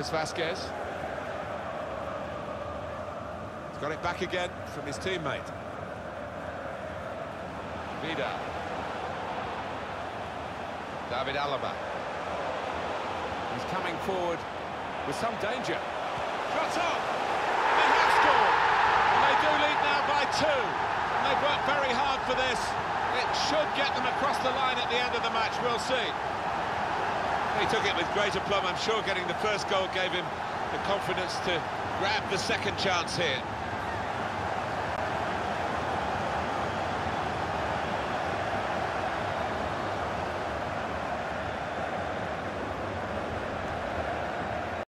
Lucas Vázquez. He's got it back again from his teammate. Vidal. David Alaba. He's coming forward with some danger. Shot on! They have scored! And they do lead now by two. And they've worked very hard for this. It should get them across the line at the end of the match, we'll see. He took it with great aplomb, I'm sure getting the first goal gave him the confidence to grab the second chance here.